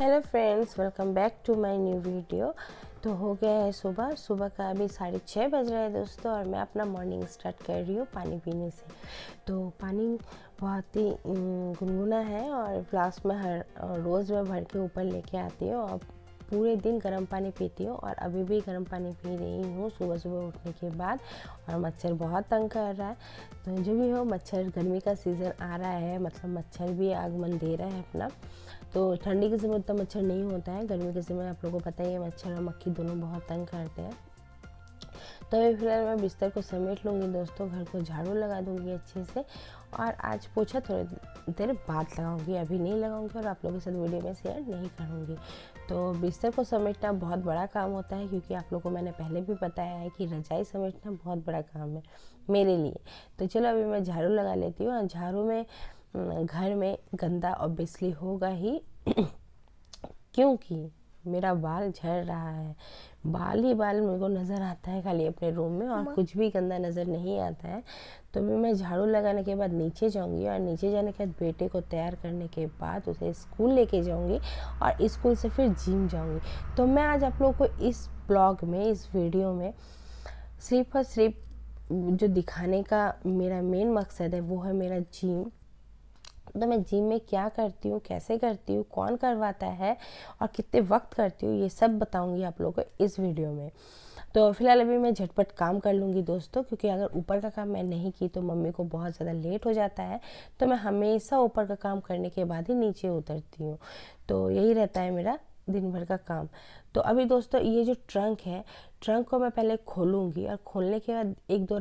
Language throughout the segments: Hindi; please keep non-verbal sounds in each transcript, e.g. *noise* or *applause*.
Hello friends welcome back to my new video तो हो गया है सुबह। सुबह का अभी साढ़े छः बज रहा है दोस्तों और मैं अपना मॉर्निंग स्टार्ट कर रही हूँ पानी पीने से। तो पानी बहुत ही गुनगुना है और फ्लास्क में हर, रोज़ में भर के ऊपर लेके आती हूँ। और पूरे दिन गर्म पानी पीती हूँ और अभी भी गर्म पानी पी रही हूँ सुबह सुबह उठने के बाद और मच्छर बहुत तंग कर रहा है। तो जो भी हो, मच्छर गर्मी का सीज़न आ रहा है मतलब मच्छर भी आगमन दे रहा है अपना। तो ठंडी के समय उतना मच्छर नहीं होता है, गर्मी के समय आप लोगों को पता ही है, मच्छर और मक्खी दोनों बहुत तंग करते हैं। तो अभी फ़िलहाल मैं बिस्तर को समेट लूँगी, दोस्तों, घर को झाड़ू लगा दूँगी अच्छे से और आज पोछा थोड़ी देर बाद लगाऊँगी, अभी नहीं लगाऊँगी और आप लोगों के साथ वीडियो में शेयर नहीं करूँगी। तो बिस्तर को समेटना बहुत बड़ा काम होता है, क्योंकि आप लोगों को मैंने पहले भी बताया है कि रजाई समेटना बहुत बड़ा काम है मेरे लिए। तो चलो अभी मैं झाड़ू लगा लेती हूँ। झाड़ू में घर में गंदा ऑब्वियसली होगा ही, *clears throat* क्योंकि मेरा बाल झड़ रहा है। बाल ही बाल मेरे को नज़र आता है खाली अपने रूम में और कुछ भी गंदा नज़र नहीं आता है। तो भी मैं झाड़ू लगाने के बाद नीचे जाऊँगी और नीचे जाने के बाद बेटे को तैयार करने के बाद उसे स्कूल लेके जाऊँगी और स्कूल से फिर जिम जाऊँगी। तो मैं आज आप लोगों को इस ब्लॉग में इस वीडियो में सिर्फ़ और सिर्फ़ जो दिखाने का मेरा मेन मकसद है वो है मेरा जिम तो मैं जिम में क्या करती हूँ, कैसे करती हूँ, कौन करवाता है और कितने वक्त करती हूँ, ये सब बताऊँगी आप लोगों को इस वीडियो में। तो फ़िलहाल अभी मैं झटपट काम कर लूँगी दोस्तों, क्योंकि अगर ऊपर का काम मैं नहीं की तो मम्मी को बहुत ज़्यादा लेट हो जाता है तो मैं हमेशा ऊपर का काम करने के बाद ही नीचे उतरती हूँ। तो यही रहता है मेरा दिन भर का काम। तो अभी दोस्तों ये जो ट्रंक है ट्रंक को मैं पहले खोलूँगी और खोलने के बाद एक दो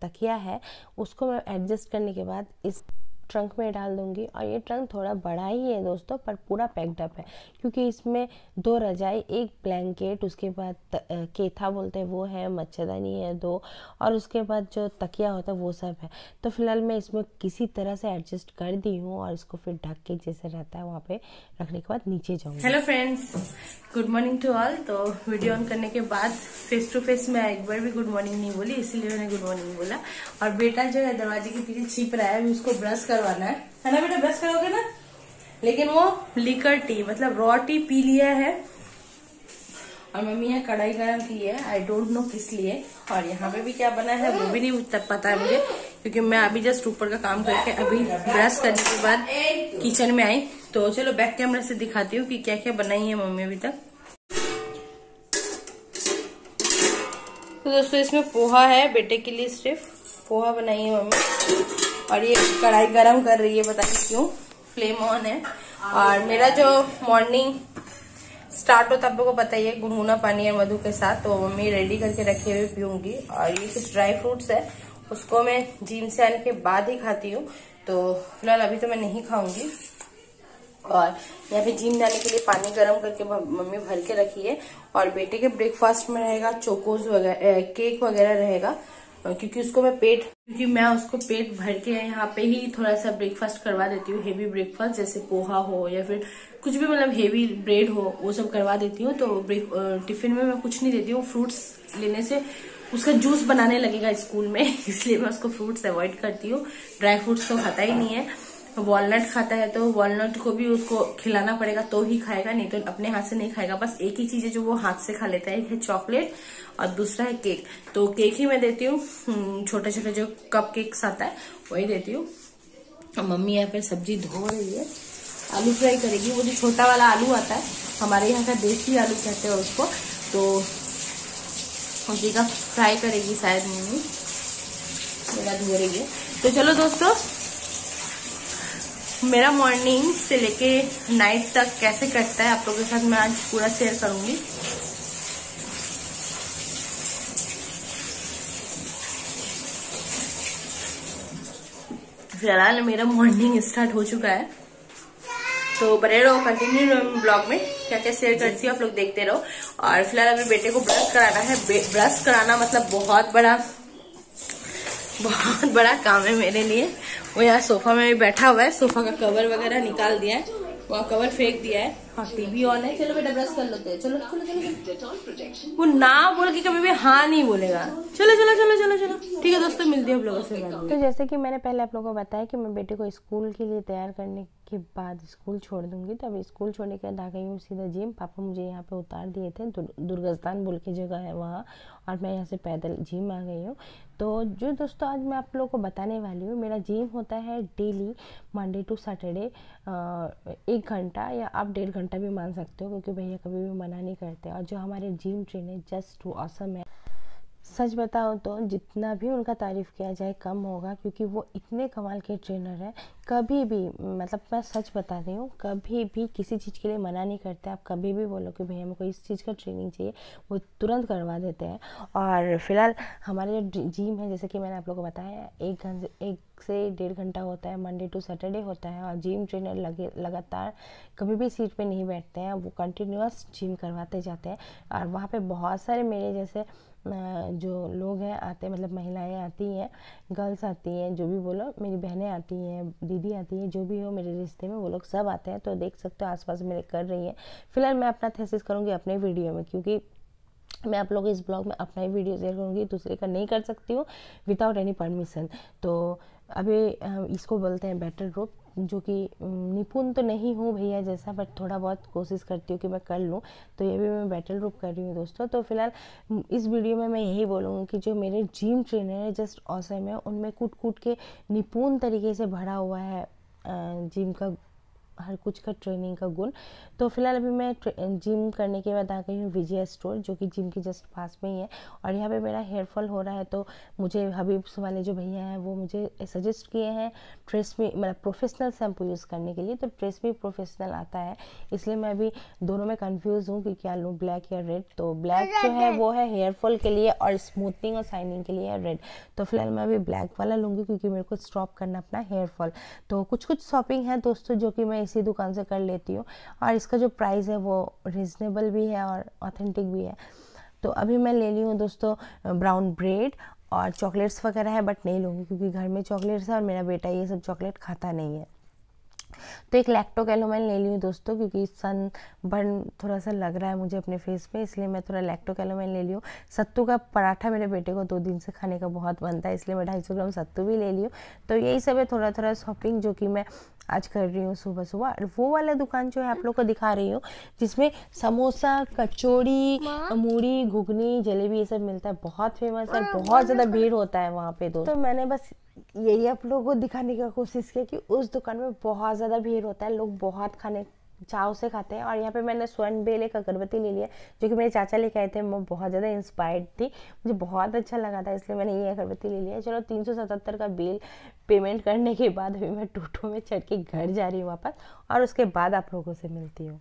तकिया है, उसको मैं एडजस्ट करने के बाद इस ट्रंक में डाल दूँगी। और ये ट्रंक थोड़ा बड़ा ही है दोस्तों, पर पूरा पैक्ड अप है। क्योंकि इसमें दो रजाई, एक ब्लैंकेट उसके बाद केथा बोलते हैं, वो है, मच्छरदानी है दो, और उसके बाद जो तकिया होता है, वो सब है। तो फ़िलहाल मैं इसमें किसी तरह से एडजस्ट कर दी हूँ और इसको फिर ढक के जैसे रहता है, वहाँ पे रखने के बाद नीचे जाऊँगी। Hello friends good morning to all तो वीडियो ऑन करने के बाद फेस टू फेस मैं एक बार भी गुड मॉर्निंग नहीं बोली, इसीलिए मैंने गुड मॉर्निंग बोला। और बेटा जो है, दरवाजे के पीछे छिप रहा है उसको ब्रश कर करवाना है। है ना बेटा? ब्रश करोगे ना? लेकिन वो लिकर टी मतलब रॉ टी पी लिया है। और मम्मी यहाँ कढ़ाई गरम की है। आई डोंट नो किस लिए। और यहाँ पे भी क्या बना है, वो भी नहीं तक पता है मुझे। क्योंकि मैं अभी जस्ट ऊपर का काम करके अभी ब्रश करने के बाद किचन में आई। तो चलो बैक कैमरा से दिखाती हूँ कि क्या क्या बनाई है मम्मी अभी तक। तो दोस्तों, इसमें पोहा है, बेटे के लिए सिर्फ़। पोहा बनाई है मम्मी। और ये कढ़ाई गरम कर रही है बता नहीं क्यों। फ्लेम ऑन है। और मेरा जो मॉर्निंग स्टार्ट होता आप लोगों को पता ही है गुनगुना पानी और मधु के साथ। तो मम्मी रेडी करके रखे हुए पीऊँगी। और ये कुछ ड्राई फ्रूट्स है, उसको मैं जिम से आने के बाद ही खाती हूँ। तो फ़िलहाल अभी तो मैं नहीं खाऊँगी। और यहाँ पे जिम जाने के लिए पानी गर्म करके मम्मी भर के रखी है। और बेटे के ब्रेकफास्ट में रहेगा चोकोज वगैरह केक वगैरह रहेगा। क्योंकि उसको मैं पेट, क्योंकि मैं उसको पेट भर के यहाँ पे ही थोड़ा सा ब्रेकफास्ट करवा देती हूँ हेवी ब्रेकफास्ट जैसे पोहा हो या फिर कुछ भी मतलब हेवी ब्रेड हो, वो सब करवा देती हूँ। तो टिफ़िन में मैं कुछ नहीं देती हूँ फ्रूट्स लेने से उसका जूस बनाने लगेगा स्कूल में, *laughs* इसलिए मैं उसको फ्रूट्स अवॉइड करती हूँ। ड्राई फ्रूट्स तो खाता ही नहीं है। वॉलनट खाता है तो वॉलनट को भी उसको खिलाना पड़ेगा तो ही खाएगा नहीं तो अपने हाथ से नहीं खाएगा। बस एक ही चीज़ है जो वो हाथ से खा लेता है एक है चॉकलेट और दूसरा है केक तो केक ही मैं देती हूँ हम्म, छोटे छोटे जो कप केक्स आता है वही देती हूँ। मम्मी यहाँ पे सब्ज़ी धो रही है। आलू फ्राई करेगी वो जो छोटा वाला आलू आता है हमारे यहाँ का देसी आलू कहते हैं उसको तो उसी का फ्राई करेगी शायद मम्मी। मेरा धो रही है। तो चलो दोस्तों मेरा मॉर्निंग से लेके नाइट तक कैसे कटता है आप लोगों के साथ मैं आज पूरा शेयर करूँगी। फ़िलहाल मेरा मॉर्निंग स्टार्ट हो चुका है। तो बने रहो कंटिन्यू ब्लॉग में, क्या क्या शेयर करती हूँ आप लोग देखते रहो। और फ़िलहाल अभी बेटे को ब्रश कराना है। ब्रश कराना मतलब बहुत बड़ा बहुत बड़ा काम है मेरे लिए। वो यहाँ सोफा में बैठा हुआ है, सोफा का कवर वगैरह निकाल दिया है, वहाँ कवर फेंक दिया है। हाँ टीवी ऑन है चलो बेटा ब्रश कर लेते हैं। चलो चलो चलो। वो ना बोल के कभी भी हाँ नहीं बोलेगा। चलो चलो चलो चलो चलो। ठीक है दोस्तों मिलती है आप लोगों से तो जैसे कि मैंने पहले आप लोगों को बताया कि मैं बेटे को स्कूल के लिए तैयार करने के बाद स्कूल छोड़ दूँगी तो अभी स्कूल छोड़ने के बाद आ गई हूँ सीधा जिम पापा मुझे यहाँ पे उतार दिए थे दुर्गस्तान बोल के जगह है वहाँ और मैं यहाँ से पैदल जिम आ गई हूँ। तो जो दोस्तों आज मैं आप लोगों को बताने वाली हूँ मेरा जिम होता है डेली मंडे टू सैटरडे एक घंटा या आप डेढ़ घंटा भी मान सकते हो, क्योंकि भैया कभी भी मना नहीं करते। और जो हमारे जिम ट्रेन है जस्ट ऑसम है। सच बताओ तो जितना भी उनका तारीफ़ किया जाए कम होगा, क्योंकि वो इतने कमाल के ट्रेनर हैं। कभी भी मतलब मैं सच बता रही हूँ, कभी भी किसी चीज़ के लिए मना नहीं करते। आप कभी भी बोलो कि भैया मेरे को इस चीज़ का ट्रेनिंग चाहिए, वो तुरंत करवा देते हैं। और फ़िलहाल हमारे जो जिम है, जैसे कि मैंने आप लोगों को बताया, एक घंटे, एक से डेढ़ घंटा होता है मंडे टू सैटरडे होता है, और जिम ट्रेनर लगे, लगातार कभी भी सीट पर नहीं बैठते हैं, वो कंटिन्यूस जिम करवाते जाते हैं। और वहाँ पर बहुत सारे मेरे जैसे जो लोग हैं, आते हैं मतलब महिलाएँ आती हैं, गर्ल्स आती हैं, जो भी बोलो मेरी बहनें आती हैं, दीदी आती हैं, जो भी हो मेरे रिश्ते में, वो लोग सब आते हैं तो देख सकते हो आसपास मेरे कर रही हैं। फ़िलहाल मैं अपना थेसिस करूँगी अपने वीडियो में, क्योंकि मैं आप लोग इस ब्लॉग में अपना ही वीडियो शेयर करूँगी, दूसरे का नहीं कर सकती हूँ विदाउट एनी परमिशन तो अभी इसको बोलते हैं बेटर रोप जो कि निपुण तो नहीं हूँ भैया जैसा बट थोड़ा बहुत कोशिश करती हूँ कि मैं कर लूँ। तो ये भी मैं बैटल रूप कर रही हूँ दोस्तों। तो फ़िलहाल इस वीडियो में मैं यही बोलूँगी कि जो मेरे जिम ट्रेनर है जस्ट औसम है, उनमें कूट कूट के निपुण तरीके से भरा हुआ है जिम का हर कुछ का ट्रेनिंग का गुण। तो फ़िलहाल अभी मैं जिम करने के बाद आ गई हूँ विजय स्टोर, जो कि जिम के जस्ट पास में ही है। और यहाँ पे मेरा हेयर फॉल हो रहा है तो मुझे हबीब्स वाले जो भैया हैं, वो मुझे सजेस्ट किए हैं ट्रेस में मतलब प्रोफेशनल शैम्पू यूज़ करने के लिए। तो ट्रेस भी प्रोफेशनल आता है, इसलिए मैं अभी दोनों में कन्फ्यूज़ हूँ कि क्या लूँ ब्लैक या रेड तो ब्लैक जो है, वो है हेयर फॉल के लिए और स्मूथनिंग और शाइनिंग के लिए रेड तो फ़िलहाल मैं अभी ब्लैक वाला लूँगी, क्योंकि मेरे को स्टॉप करना अपना हेयर फॉल। तो कुछ कुछ शॉपिंग है दोस्तों, जो कि मैं इसी दुकान से कर लेती हूँ। और इसका जो प्राइस है वो रिजनेबल भी है और ऑथेंटिक भी है। तो अभी मैं ले ली हूँ दोस्तों ब्राउन ब्रेड और चॉकलेट्स वगैरह है बट नहीं लूँगी क्योंकि घर में चॉकलेट्स है और मेरा बेटा ये सब चॉकलेट खाता नहीं है। तो एक लैक्टो कैलोमाइन ले ली हूँ दोस्तों, क्योंकि सन बर्न थोड़ा सा लग रहा है मुझे अपने फेस पे, इसलिए मैं थोड़ा लैक्टो कैलोमाइन ले ली हूँ। सत्तू का पराठा मेरे बेटे को दो दिन से खाने का बहुत बनता है, इसलिए मैं ढाई सौ ग्राम सत्तू भी ले ली हूँ। तो यही सब है थोड़ा थोड़ा शॉपिंग जो कि मैं आज कर रही हूँ सुबह सुबह। और वो वाला दुकान जो है आप लोग को दिखा रही हूँ जिसमें समोसा कचौड़ी मूढ़ी घुगनी जलेबी ये सब मिलता है। बहुत फ़ेमस है बहुत ज़्यादा भीड़ होता है वहाँ पे दो तो मैंने बस यही आप लोगों को दिखाने का कोशिश किया कि उस दुकान में बहुत ज़्यादा भीड़ होता है लोग बहुत खाने चाव से खाते हैं। और यहाँ पे मैंने स्वर्ण बेल, एक अगरबत्ती ले लिया जो कि मेरे चाचा लेके आए थे। मैं बहुत ज़्यादा इंस्पायर्ड थी। मुझे बहुत अच्छा लगा था, इसलिए मैंने ये अगरबत्ती ले लिया चलो, तीन सौ सतहत्तर का बिल पेमेंट करने के बाद अभी मैं टूटो में चढ़ के घर जा रही हूँ वापस, और उसके बाद आप लोगों से मिलती हूँ।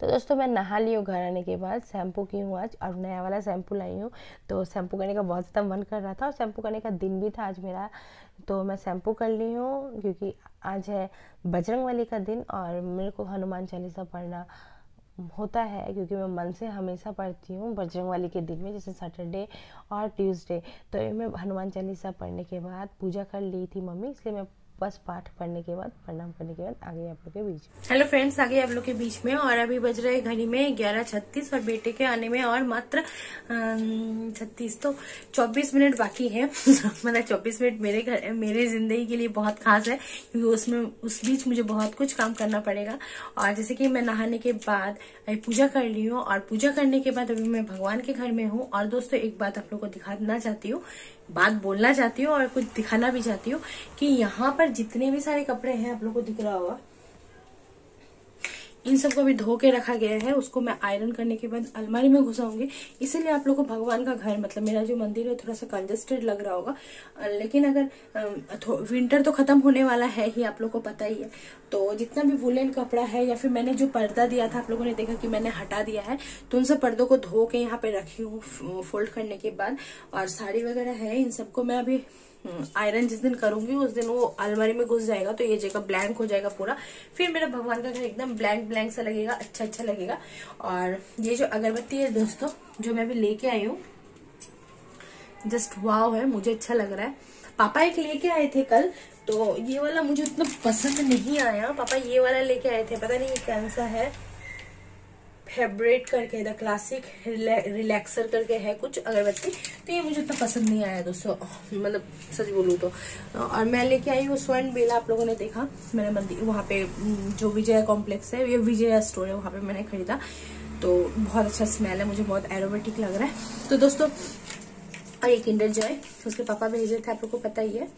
तो दोस्तों, मैं नहा ली हूँ घर आने के बाद। शैम्पू की हूँ आज, और नया वाला शैम्पू लाई हूँ। तो शैम्पू करने का बहुत ज़्यादा मन कर रहा था, और शैम्पू करने का दिन भी था आज मेरा। तो मैं शैम्पू कर ली हूँ, क्योंकि आज है बजरंग वाली का दिन और मेरे को हनुमान चालीसा पढ़ना होता है, क्योंकि मैं मन से हमेशा पढ़ती हूँ बजरंग वाली के दिन में, जैसे सैटरडे और ट्यूसडे तो मैं हनुमान चालीसा पढ़ने के बाद पूजा कर ली थी मम्मी, इसलिए मैं बस पाठ पढ़ने के बाद, प्रणाम करने के बाद आगे आप लोग के बीच हेलो फ्रेंड्स आगे आप लोग के बीच में और अभी बज रहे घड़ी में ग्यारह छत्तीस और बेटे के आने में और मात्र छत्तीस तो चौबीस मिनट बाकी है। *laughs* मतलब चौबीस मिनट मेरे घर, मेरे ज़िंदगी के लिए बहुत खास है, क्योंकि उसमें, उस बीच मुझे बहुत कुछ काम करना पड़ेगा। और जैसे कि मैं नहाने के बाद पूजा कर ली हूँ और पूजा करने के बाद अभी मैं भगवान के घर में हूँ। और दोस्तों, एक बात आप लोग को दिखाना चाहती हूँ बात बोलना चाहती हूँ और कुछ दिखाना भी चाहती हूँ कि यहाँ पर जितने भी सारे कपड़े हैं, आप लोग को दिख रहा होगा इन सबको भी धो के रखा गया है, उसको मैं आयरन करने के बाद अलमारी में घुसाऊँगी। इसीलिए आप लोग को भगवान का घर मतलब मेरा जो मंदिर है, थोड़ा सा कंजेस्टेड लग रहा होगा। लेकिन अगर विंटर तो खत्म होने वाला है ही, आप लोग को पता ही है। तो जितना भी वुलन कपड़ा है, या फिर मैंने जो पर्दा दिया था, आप लोगों ने देखा कि मैंने हटा दिया है तो उन सब पर्दों को धो के यहाँ पे रखी हूँ फोल्ड करने के बाद। और साड़ी वगैरह है, इन सबको मैं अभी आयरन हम्म, जिस दिन करूँगी उस दिन वो अलमारी में घुस जाएगा तो ये जगह ब्लैंक हो जाएगा पूरा। फिर मेरा भगवान का घर एकदम ब्लैंक ब्लैंक सा लगेगा अच्छा अच्छा लगेगा। और ये जो अगरबत्ती है दोस्तों जो मैं अभी लेके आई हूँ जस्ट वाव है मुझे अच्छा लग रहा है। पापा एक लेके आए थे कल तो ये वाला मुझे उतना पसंद नहीं आया। पापा ये वाला लेके आए थे पता नहीं कौन सा है। फेवरेट करके, द क्लासिक रिलैक्सर करके है कुछ अगरबत्ती। तो ये मुझे इतना पसंद नहीं आया दोस्तों। मतलब सच बोलूँ तो। और मैं लेके आई हूँ स्वर्ण बेला आप लोगों ने देखा। मैंने मंदिर, वहाँ पे जो विजय कॉम्प्लेक्स है, ये विजय स्टोर है, वहाँ पे मैंने खरीदा। तो बहुत अच्छा स्मेल है, मुझे बहुत एरोमेटिक लग रहा है। तो दोस्तों, और ये किंडर जॉय उसके पापा भेजे थे, आप लोग को पता ही है।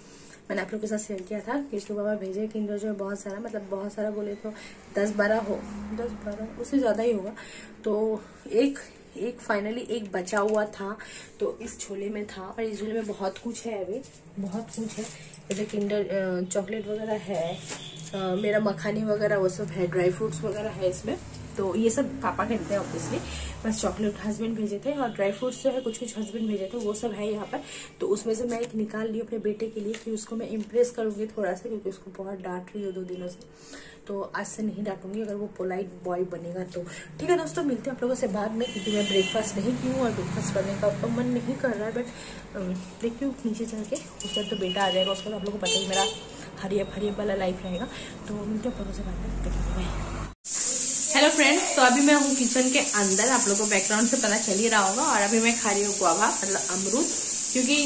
मैंने आप लोग के साथ शेयर किया था कि उसके पापा भेजे किंडर जो है बहुत सारा मतलब बहुत सारा बोले तो दस बारह हो दस बारह उससे ज़्यादा ही होगा। तो एक एक फाइनली एक बचा हुआ था तो इस झोले में था और इस झोले में बहुत कुछ है अभी बहुत कुछ है। जैसे किंडर चॉकलेट वगैरह है आ, मेरा मखानी वगैरह वो सब है ड्राई फ्रूट्स वगैरह है इसमें। तो ये सब पापा खरीदते हैं ऑब्वियसली बस चॉकलेट हस्बैंड भेजे थे और ड्राई फ्रूट्स जो है कुछ कुछ हस्बैंड भेजे थे, वो सब है यहाँ पर। तो उसमें से मैं एक निकाल ली अपने बेटे के लिए कि उसको मैं इम्प्रेस करूँगी थोड़ा सा क्योंकि उसको बहुत डांट रही हो दो दिनों से। तो आज से नहीं डांटूँगी, अगर वो पोलाइट बॉय बनेगा तो। ठीक है दोस्तों, मिलते हैं आप लोगों से बाद में, क्योंकि मैं ब्रेकफास्ट नहीं की हूँ और ब्रेकफास्ट करने का तो मन नहीं कर रहा है बट देखती हूँ नीचे चल के उस तो बेटा आ जाएगा, उसका तो आप लोगों को पता ही मेरा हरियप हरियप वाला लाइफ रहेगा। तो मिलते हैं आप लोगों से बाद में। देखिए हेलो फ्रेंड्स तो अभी मैं हूँ किचन के अंदर। आप लोगों को बैकग्राउंड से पता चल ही रहा होगा और अभी मैं खा रही हूँ गुआवा मतलब अमरूद, क्योंकि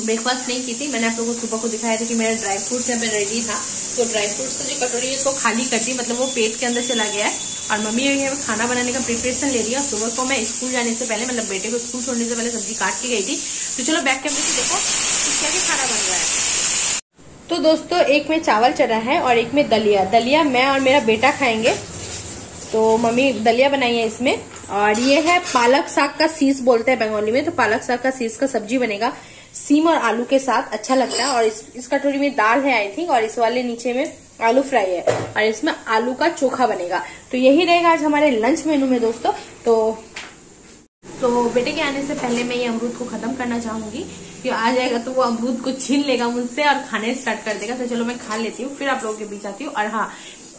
ब्रेकफास्ट नहीं की थी। मैंने आप लोगों को सुबह को दिखाया था कि मेरा ड्राई फ्रूट जब रेडी था। तो ड्राई फ्रूट का जो कटोरी है इसको खाली कर दी मतलब वो पेट के अंदर चला गया है। और मम्मी ये खाना बनाने का प्रिपरेशन ले लिया। सुबह को मैं स्कूल जाने से पहले मतलब बेटे को स्कूल छोड़ने से पहले सब्ज़ी काट के गई थी। तो चलो बैक कैमरे से देखो क्या खाना बन रहा है। तो दोस्तों, एक में चावल चढ़ा है और एक में दलिया। दलिया मैं और मेरा बेटा खाएँगे। तो मम्मी दलिया बनाई है इसमें। और ये है पालक साग का सीस बोलते हैं बंगाली में तो पालक साग का सीस का सब्ज़ी बनेगा सीम और आलू के साथ। अच्छा लगता है। और इस, इस कटोरी में दाल है आई थिंक और इस वाले नीचे में आलू फ्राई है। और इसमें आलू का चोखा बनेगा। तो यही रहेगा आज हमारे लंच मेनू में दोस्तों। तो तो बेटे के आने से पहले मैं ये अमरूद को खत्म करना चाहूँगी कि आ जाएगा तो वो अमरूद को छीन लेगा मुझसे और खाने स्टार्ट कर देगा। तो चलो मैं खा लेती हूँ फिर आप लोगों के बीच आती हूँ। और हाँ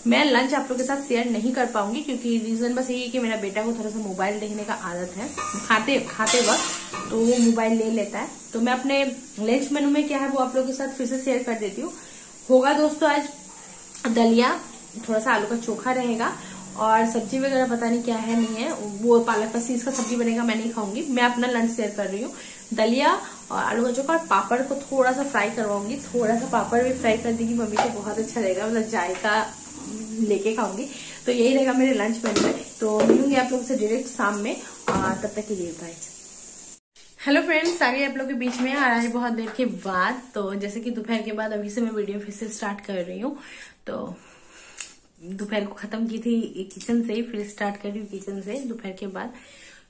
मैं लंच आप लोग के साथ शेयर नहीं कर पाऊँगी क्योंकि रीजन बस यही है कि मेरा बेटा को थोड़ा सा मोबाइल देखने का आदत है। खाते खाते वक्त तो वो मोबाइल ले लेता है। तो मैं अपने लंच मेनू में क्या है वो आप लोग के साथ फिर से शेयर कर देती हूँ। होगा दोस्तों आज दलिया थोड़ा सा आलू का चोखा रहेगा और सब्ज़ी वगैरह पता नहीं क्या है, नहीं है, वो पालक का सीज का सब्ज़ी बनेगा, मैं नहीं खाऊँगी। मैं अपना लंच शेयर कर रही हूँ। दलिया और आलू का चोखा और पापड़ को थोड़ा सा फ्राई करवाऊँगी। थोड़ा सा पापड़ भी फ्राई कर देगी, मम्मी को बहुत अच्छा रहेगा। मतलब जायका लेके खाऊँगी। तो यही रहेगा मेरे लंच मेन्यू में। तो मिलूँगी आप लोगों से डायरेक्ट शाम में। और तब तक के लिए बाय हेलो फ्रेंड्स आ आप लोग के बीच में। आ रहा है बहुत देर के बाद। तो जैसे कि दोपहर के बाद अभी से मैं वीडियो फिर से स्टार्ट कर रही हूँ। तो दोपहर को खत्म की थी किचन से फिर स्टार्ट कर रही हूँ किचन से दोपहर के बाद।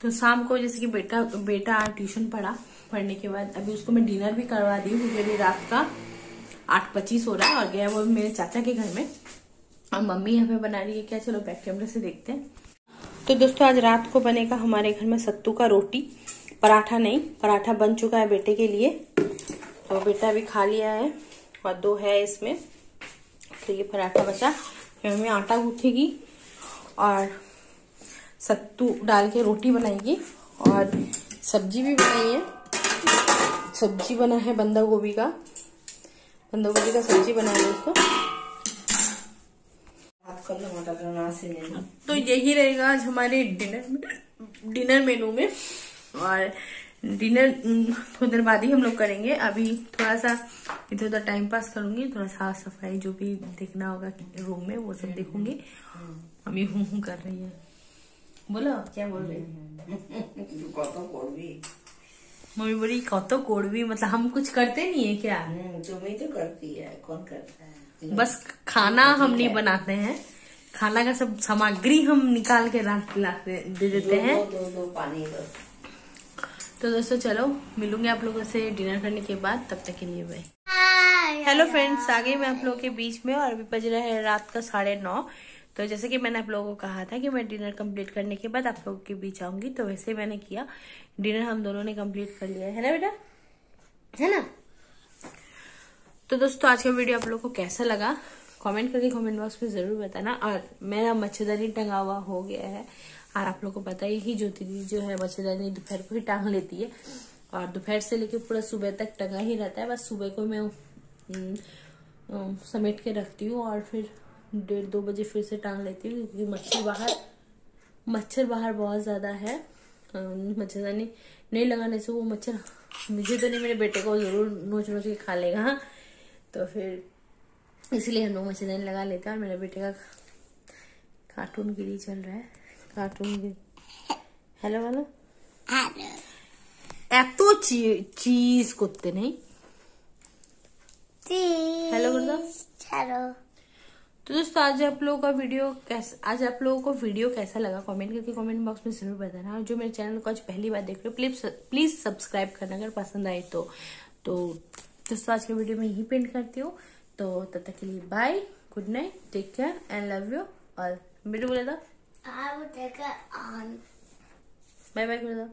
तो शाम को जैसे कि बेटा बेटा ट्यूशन पढ़ा। पढ़ने के बाद अभी उसको मैं डिनर भी करवा दी क्योंकि अभी रात का आठ पच्चीस हो रहा है और गया वो मेरे चाचा के घर में। और मम्मी पे बना रही है क्या? चलो बैक कैमरे से देखते हैं। तो दोस्तों, आज रात को बनेगा हमारे घर में सत्तू का रोटी। पराठा नहीं, पराठा बन चुका है बेटे के लिए। तो बेटा भी खा लिया है, और दो है इसमें। तो ये पराठा बचा। मम्मी आटा गूथेगी, और सत्तू डाल के रोटी बनाएगी, और सब्ज़ी भी बनाई है। सब्ज़ी बना है बंदा गोभी का। बंदा गोभी का सब्ज़ी बना है दोस्तों। तो यही रहेगा आज हमारे डिनर डिनर मेनू में। और डिनर थोड़ी देर बाद ही हम लोग करेंगे। अभी थोड़ा सा इधर उधर टाइम पास करूँगी थोड़ा साफ़ सफ़ाई जो भी देखना होगा रूम में वो सब देखूँगी। अभी हूँ हूँ कर रही है। बोलो क्या बोल रही मम्मी बोली कत कोड़वी मतलब हम कुछ करते नहीं है क्या? तुम ही तो करती है कौन करता है? बस खाना हम नहीं बनाते हैं। खाना का सब सामग्री हम निकाल के रख दे देते हैं। दो, दो, दो पानी दो तो दोस्तों चलो मिलूँगे आप लोगों से डिनर करने के बाद तब तक के लिए भाई हेलो फ्रेंड्स आ गई मैं आप लोगों के बीच में और अभी बज रहा है रात का साढ़े नौ। तो जैसे कि मैंने आप लोगों को कहा था कि मैं डिनर कंप्लीट करने के बाद आप लोगों के बीच आऊँगी तो वैसे मैंने किया। डिनर हम दोनों ने कंप्लीट कर लिया है ना बेटा? है ना? तो दोस्तों आज का वीडियो आप लोगों को कैसा लगा? कमेंट करके कमेंट बॉक्स में ज़रूर बताना। और मेरा मच्छरदानी टंगा हुआ हो गया है। और आप लोग को पता ही ही ज्योति दीदी जो है मच्छरदानी दोपहर को ही टांग लेती है। और दोपहर से लेकर पूरा सुबह तक टंगा ही रहता है। बस सुबह को मैं समेट के रखती हूँ और फिर डेढ़ दो बजे फिर से टांग लेती हूँ क्योंकि मच्छर बाहर मच्छर बाहर बहुत ज़्यादा है। मच्छरदानी नहीं लगाने से वो मच्छर मुझे तो नहीं, मेरे बेटे को ज़रूर नोच नोच के खा लेगा? तो फिर इसलिए हम लोग मच्छरदानी लगा लेते हैं और मेरे बेटे का कार्टून गिरी चल रहा है कार्टून गिरी हेलो हेलो এত চিজ করতে নেই हेलो कर दो चलो तो दोस्तों आज आप लोगों का वीडियो कैसा आज आप लोगों को वीडियो कैसा लगा कमेंट करके कमेंट बॉक्स में जरूर बताना और जो मेरे चैनल को आज पहली बार देख रहे हो प्लीज प्लीज सब्सक्राइब करना अगर पसंद आए तो तो दोस्तों आज के वीडियो में यही पेंट करती हूँ तो तब तक के लिए bye good night take care and love you all बेटू बोले था. बाय बाय बोले दो